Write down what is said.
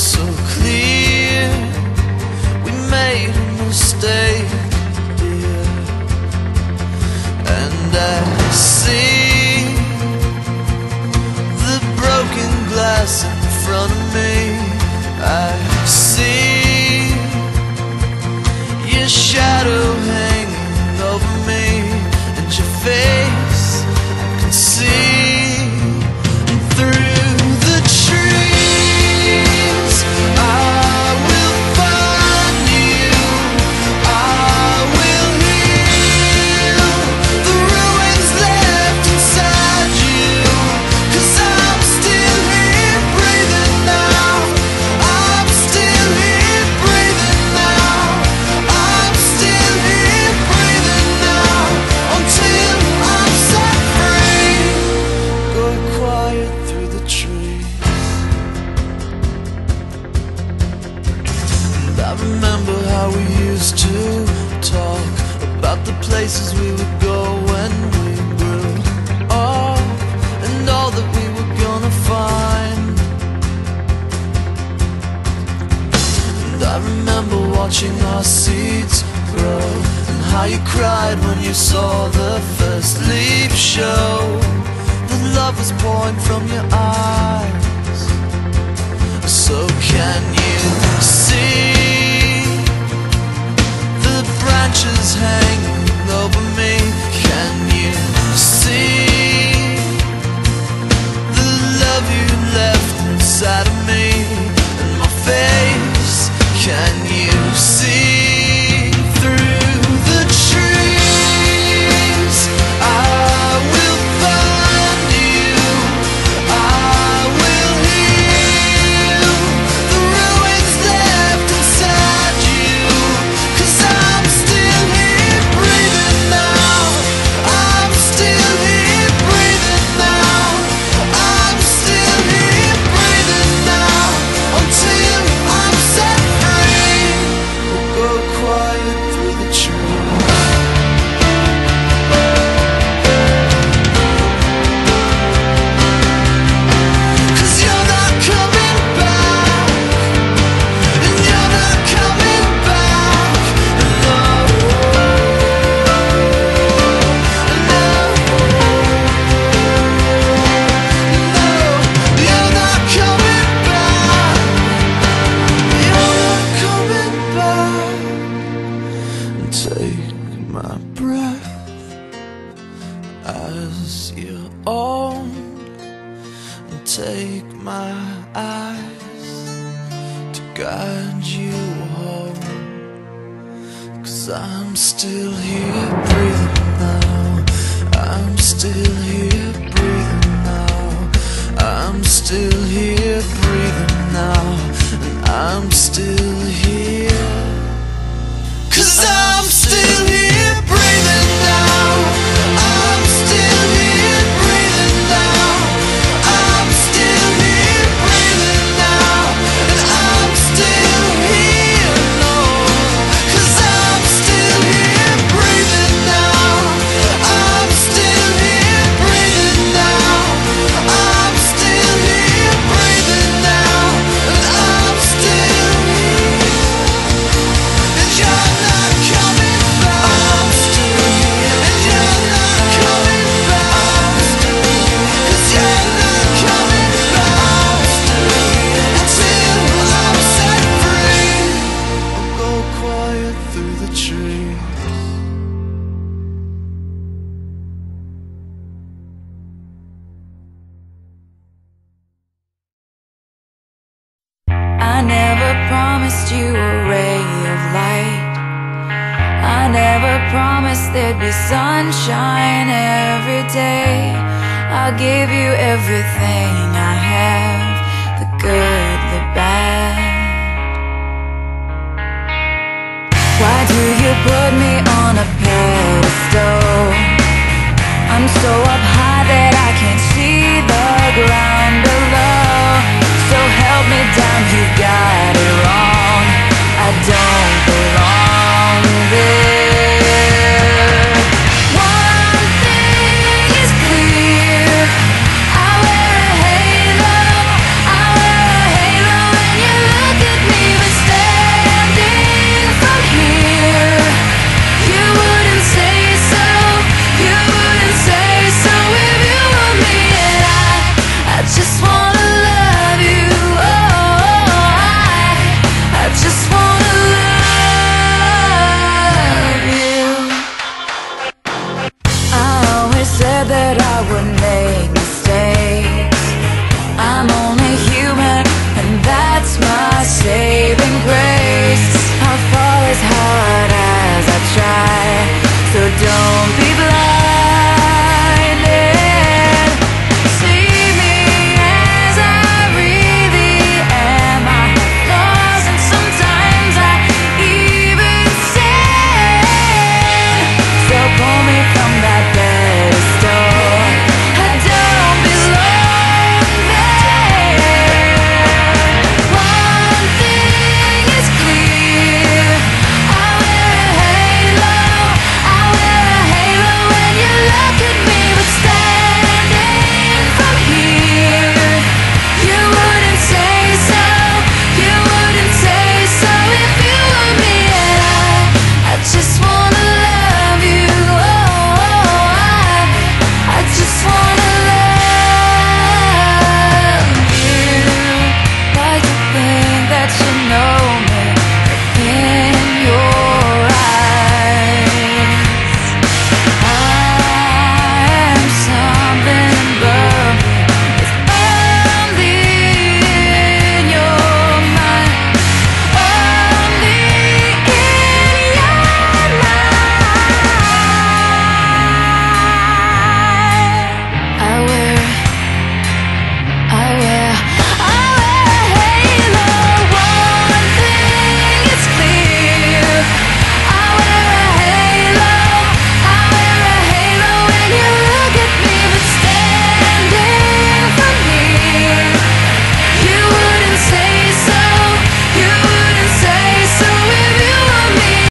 so clear. We made a mistake. how we used to talk about the places we would go when we grew up and all that we were gonna find. And I remember watching our seeds grow and how you cried when you saw the first leaf show. The love was pouring from your eyes. inside of me and my face. Can you see? my eyes to guide you home. Cause I'm still here breathing now. I'm still here breathing now. I'm still here breathing. promised you a ray of light. I never promised there'd be sunshine every day. I'll give you everything I have